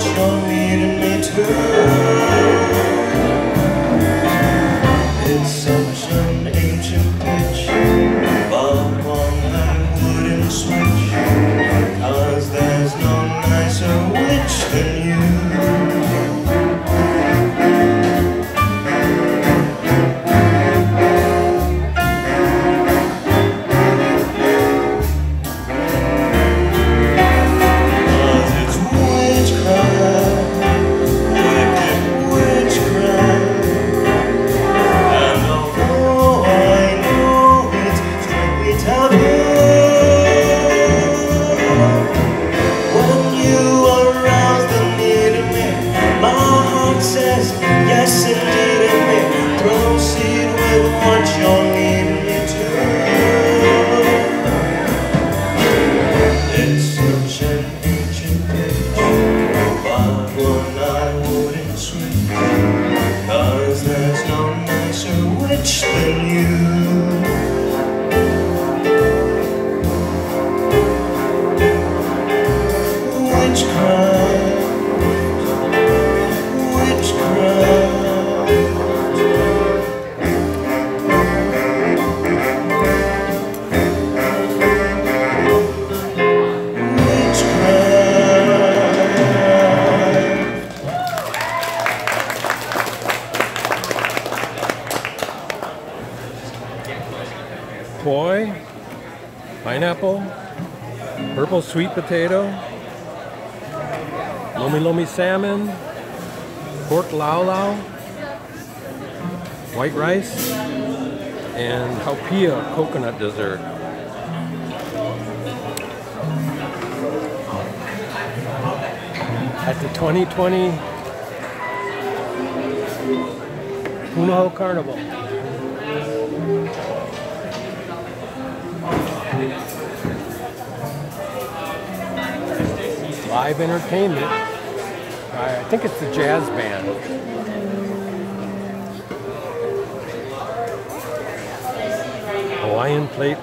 You're leading me to. It's such an ancient pitch, switch. Cause there's no nicer witch than you. Says yes indeed in me. Proceed with what you're leading me to. It's such an ancient pitch, but one I wouldn't switch. Cause there's no nicer witch than you. Poi, pineapple, purple sweet potato, lomi lomi salmon, pork lau lau, white rice, and haupia coconut dessert. At the 2020 Punahou Carnival. Live entertainment. I think it's the jazz band. Hawaiian plate.